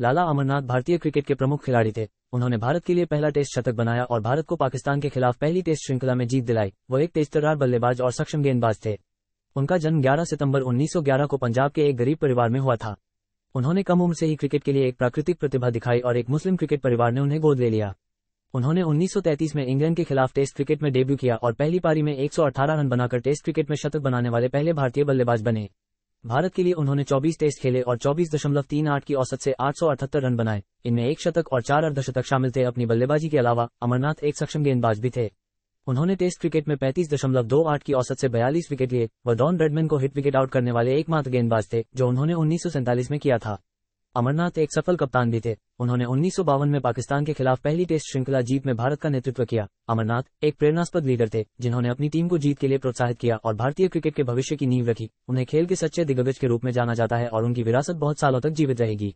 लाला अमरनाथ भारतीय क्रिकेट के प्रमुख खिलाड़ी थे। उन्होंने भारत के लिए पहला टेस्ट शतक बनाया और भारत को पाकिस्तान के खिलाफ पहली टेस्ट श्रृंखला में जीत दिलाई। वो एक तेजतर्रार बल्लेबाज और सक्षम गेंदबाज थे। उनका जन्म 11 सितंबर 1911 को पंजाब के एक गरीब परिवार में हुआ था। उन्होंने कम उम्र से ही क्रिकेट के लिए एक प्राकृतिक प्रतिभा दिखाई और एक मुस्लिम क्रिकेट परिवार ने उन्हें गोद ले लिया। उन्होंने 1933 में इंग्लैंड के खिलाफ टेस्ट क्रिकेट में डेब्यू किया और पहली पारी में 118 रन बनाकर टेस्ट क्रिकेट में शतक बनाने वाले पहले भारतीय बल्लेबाज बने। भारत के लिए उन्होंने 24 टेस्ट खेले और 24.38 की औसत से 878 रन बनाए। इनमें एक शतक और चार अर्धशतक शामिल थे अपनी बल्लेबाजी के अलावा अमरनाथ एक सक्षम गेंदबाज भी थे। उन्होंने टेस्ट क्रिकेट में 35.28 की औसत से 42 विकेट लिए व डॉन ब्रेडमैन को हिट विकेट आउट करने वाले एकमात्र गेंदबाज थे, जो उन्होंने उन्नीस सौ सैंतालीस में किया था। अमरनाथ एक सफल कप्तान भी थे। उन्होंने उन्नीस सौ बावन में पाकिस्तान के खिलाफ पहली टेस्ट श्रृंखला जीत में भारत का नेतृत्व किया। अमरनाथ एक प्रेरणास्पद लीडर थे, जिन्होंने अपनी टीम को जीत के लिए प्रोत्साहित किया और भारतीय क्रिकेट के भविष्य की नींव रखी। उन्हें खेल के सच्चे दिग्गज के रूप में जाना जाता है और उनकी विरासत बहुत सालों तक जीवित रहेगी।